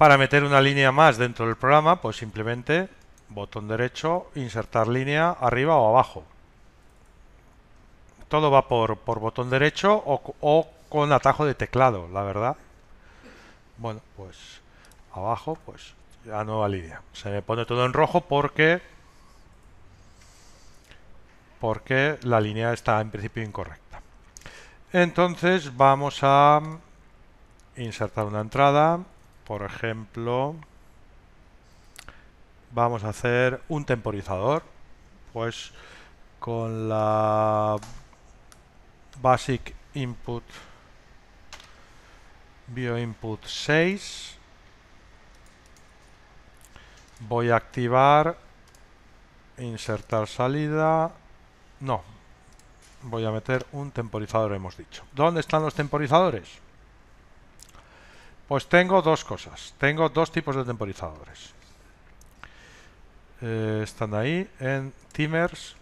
Para meter una línea más dentro del programa, pues simplemente botón derecho, insertar línea arriba o abajo. Todo va por, botón derecho o, o con atajo de teclado, la verdad. Bueno, pues abajo, pues ya nueva línea. Se me pone todo en rojo porque porque la línea está en principio incorrecta. Entonces vamos a insertar una entrada, por ejemplo, vamos a hacer un temporizador, pues con la basic input bioinput 6 voy a activar insertar salida no voy a meter un temporizador hemos dicho ¿dónde están los temporizadores? Pues tengo dos cosas tengo dos tipos de temporizadores eh, están ahí en timers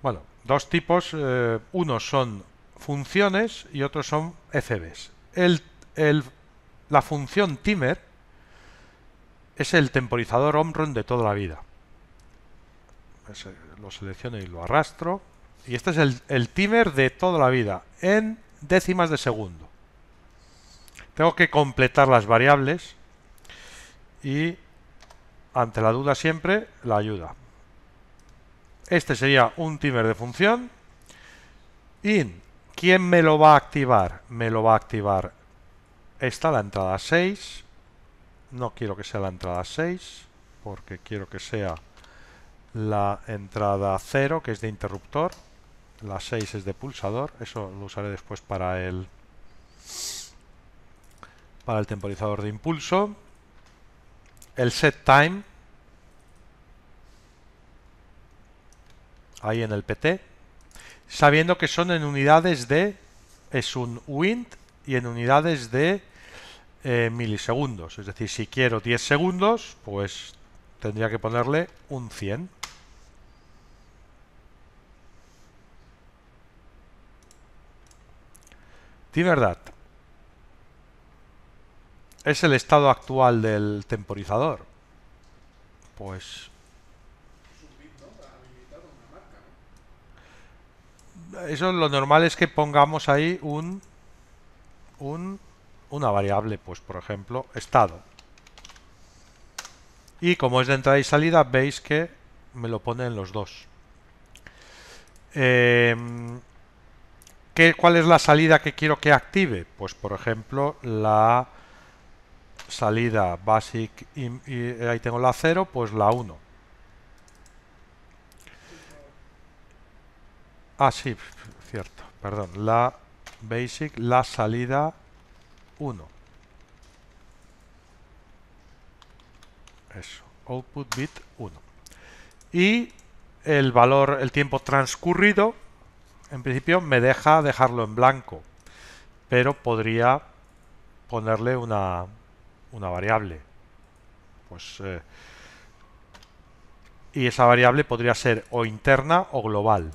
bueno dos tipos eh, unos son funciones y otros son FBs el, la función timer es el temporizador OmRun de toda la vida. lo selecciono y lo arrastro. Y este es el timer de toda la vida, en décimas de segundo. Tengo que completar las variables y ante la duda siempre la ayuda. Este sería un timer de función. In, ¿quién me lo va a activar? Me lo va a activar esta, la entrada 6 no quiero que sea la entrada 6 porque quiero que sea la entrada 0 que es de interruptor la 6 es de pulsador eso lo usaré después para el para el temporizador de impulso el set time ahí en el PT sabiendo que son en unidades de es un wind y en unidades de eh, milisegundos. Es decir, si quiero 10 segundos, pues tendría que ponerle un 100. De verdad. Es el estado actual del temporizador. Pues... Eso lo normal es que pongamos ahí un... Un una variable, pues por ejemplo, estado. Y como es de entrada y salida, veis que me lo pone en los dos. Em, ¿qué, ¿Cuál es la salida que quiero que active? Pues por ejemplo, la salida basic, y, ahí tengo la 0, pues la 1. Ah, sí, cierto, perdón. La basic, la salida 1. Eso, output bit 1. Y el valor, el tiempo transcurrido, en principio me deja dejarlo en blanco, pero podría ponerle una, una variable. Pues, eh, y esa variable podría ser o interna o global.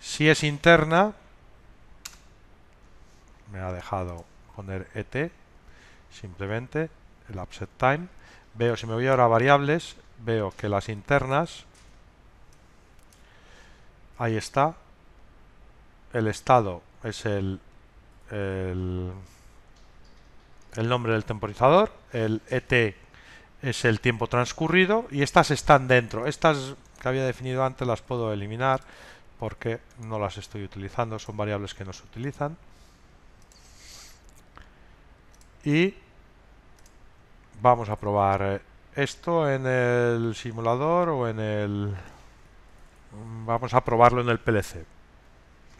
Si es interna, me ha dejado poner et simplemente el upset time veo si me voy ahora a variables veo que las internas ahí está el estado es el, el, el nombre del temporizador el et es el tiempo transcurrido y estas están dentro estas que había definido antes las puedo eliminar porque no las estoy utilizando son variables que no se utilizan y vamos a probar eh, esto en el simulador o en el... Vamos a probarlo en el PLC.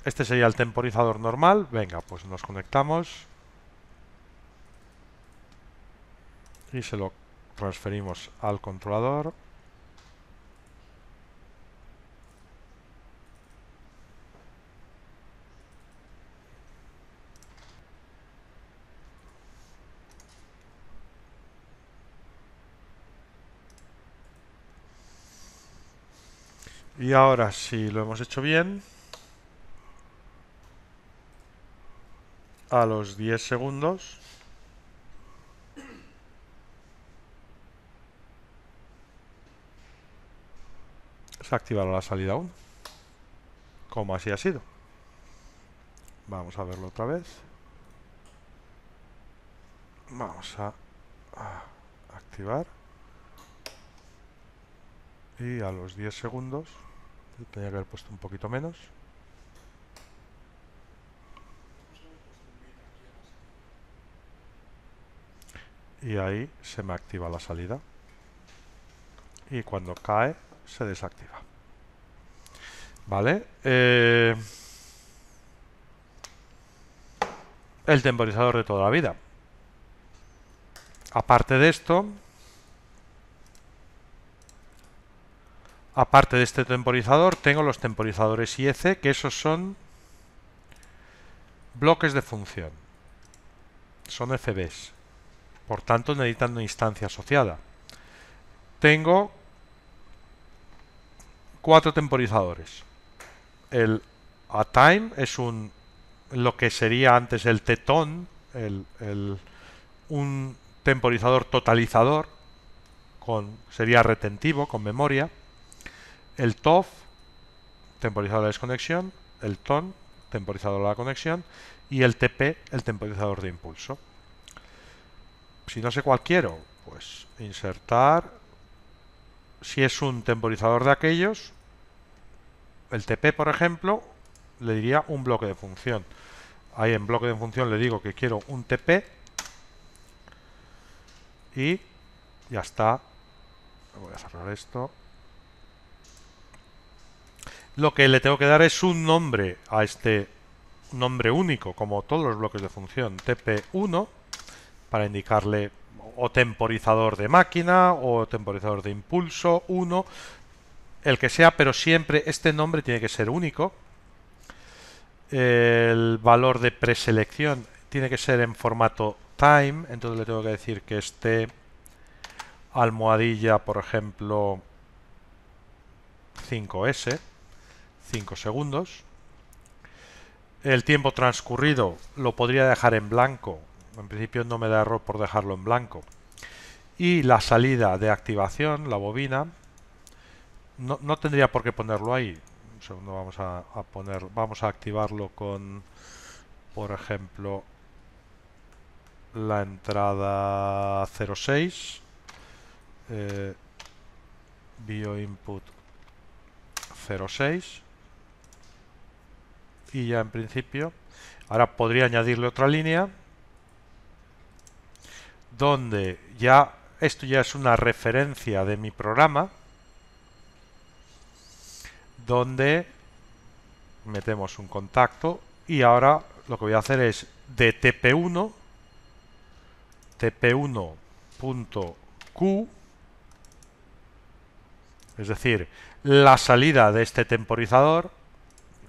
Este sería el temporizador normal. Venga, pues nos conectamos. Y se lo transferimos al controlador. Y ahora, si lo hemos hecho bien, a los 10 segundos se activará la salida 1. Como así ha sido. Vamos a verlo otra vez. Vamos a, activar. Y a los 10 segundos, tenía que haber puesto un poquito menos. Y ahí se me activa la salida. Y cuando cae, se desactiva. ¿Vale? Eh, el temporizador de toda la vida. Aparte de esto, aparte de este temporizador, tengo los temporizadores IEC, que esos son bloques de función. Son FBs. Por tanto, necesitan una instancia asociada. Tengo cuatro temporizadores. El ATime es un lo que sería antes el tetón, el, un temporizador totalizador, con, sería retentivo, con memoria, el TOF, temporizador de desconexión, el TON, temporizador de la conexión, y el TP, el temporizador de impulso. Si no sé cuál quiero, pues insertar, si es un temporizador de aquellos, el TP, por ejemplo, le diría un bloque de función. Ahí en bloque de función le digo que quiero un TP y ya está. Voy a cerrar esto. Lo que le tengo que dar es un nombre a este nombre único, como todos los bloques de función, TP1, para indicarle o temporizador de máquina o temporizador de impulso 1, el que sea, pero siempre este nombre tiene que ser único el valor de preselección tiene que ser en formato time, entonces le tengo que decir que esté almohadilla, por ejemplo, 5S, 5 segundos. El tiempo transcurrido lo podría dejar en blanco, en principio no me da error por dejarlo en blanco. Y la salida de activación, la bobina, no, no tendría por qué ponerlo ahí, segundo vamos a, poner, vamos a activarlo con, por ejemplo, la entrada 06, eh, bioinput 06 y ya en principio ahora podría añadirle otra línea donde ya esto ya es una referencia de mi programa donde metemos un contacto y ahora lo que voy a hacer es de TP1 TP1.Q es decir, la salida de este temporizador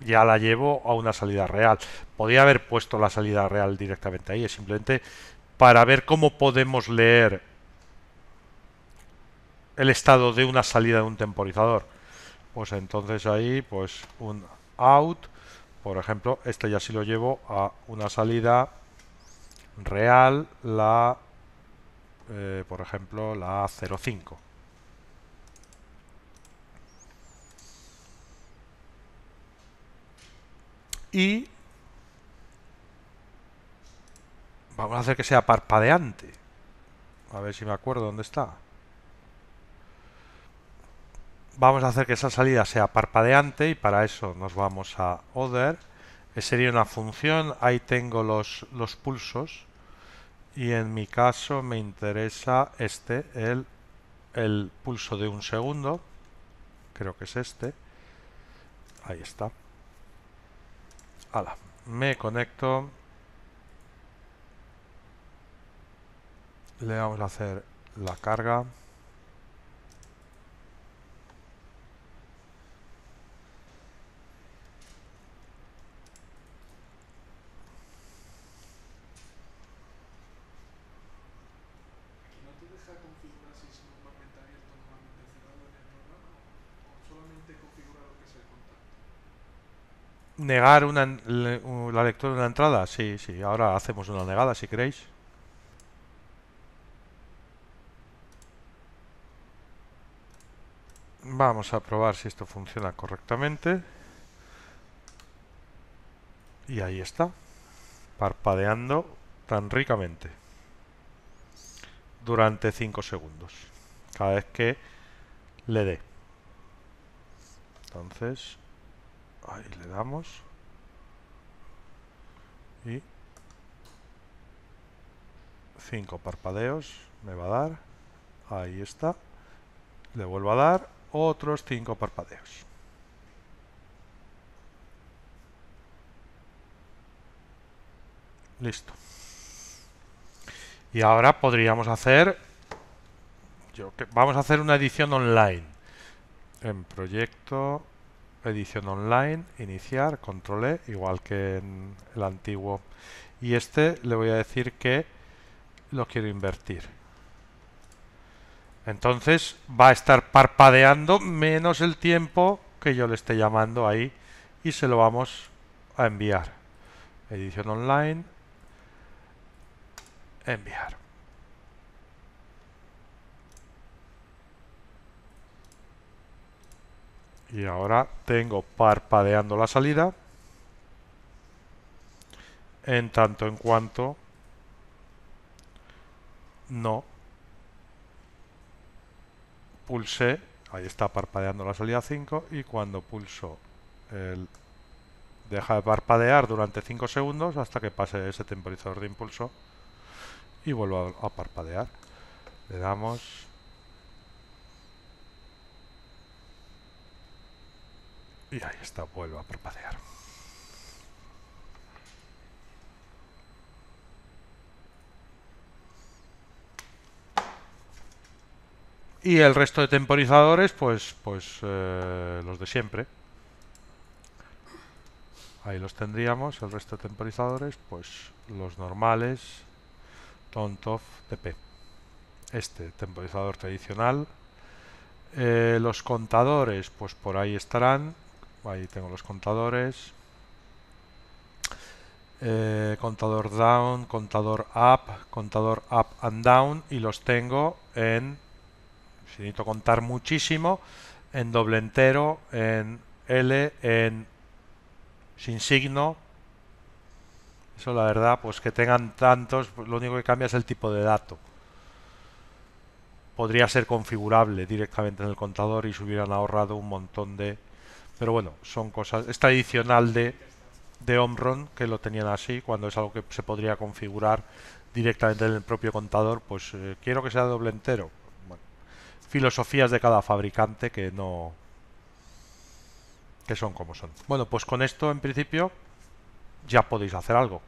ya la llevo a una salida real. Podría haber puesto la salida real directamente ahí, es simplemente para ver cómo podemos leer el estado de una salida de un temporizador. Pues entonces ahí pues un out por ejemplo este ya sí lo llevo a una salida real la eh, por ejemplo la 05 y vamos a hacer que sea parpadeante. A ver si me acuerdo dónde está. Vamos a hacer que esa salida sea parpadeante y para eso nos vamos a Other. Sería una función, ahí tengo los, los pulsos y en mi caso me interesa este, el, el pulso de un segundo, creo que es este, ahí está. Hala, me conecto, le vamos a hacer la carga. negar una, la lectura de una entrada? Sí, sí, ahora hacemos una negada si queréis. Vamos a probar si esto funciona correctamente. Y ahí está, parpadeando tan ricamente durante 5 segundos cada vez que le dé. Entonces, ahí le damos y 5 parpadeos me va a dar. Ahí está. Le vuelvo a dar otros 5 parpadeos. Listo. Y ahora podríamos hacer... vamos a hacer una edición online. En proyecto, edición online, iniciar, control E, igual que en el antiguo. Y este le voy a decir que lo quiero invertir. Entonces va a estar parpadeando menos el tiempo que yo le esté llamando ahí y se lo vamos a enviar. Edición online, enviar. Y ahora tengo parpadeando la salida en tanto en cuanto no pulse, ahí está parpadeando la salida 5 y cuando pulso el deja de parpadear durante 5 segundos hasta que pase ese temporizador de impulso y vuelvo a, parpadear. Le damos y ahí está, vuelvo a parpadear. Y el resto de temporizadores, pues, pues eh, los de siempre. Ahí los tendríamos, el resto de temporizadores, pues los normales, TONTOF, TP. Este temporizador tradicional. Eh, los contadores, pues por ahí estarán. Ahí tengo los contadores. Eh, contador down, contador up, contador up and down y los tengo en si necesito contar muchísimo, en doble entero, en L, en sin signo. Eso la verdad, pues que tengan tantos, pues lo único que cambia es el tipo de dato. Podría ser configurable directamente en el contador y se hubieran ahorrado un montón de... Pero bueno, son cosas... Es tradicional de, de Omron que lo tenían así, cuando es algo que se podría configurar directamente en el propio contador, pues eh, quiero que sea doble entero filosofías de cada fabricante que no que son como son. Bueno, pues con esto en principio ya podéis hacer algo.